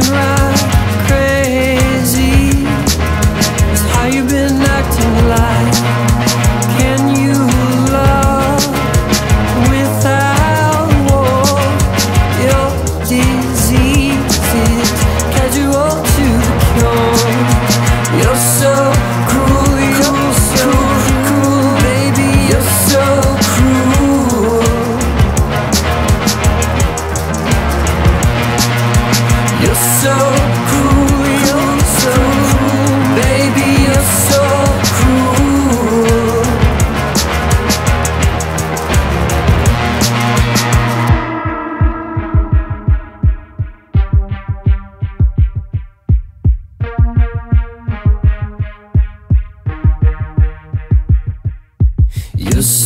be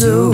You're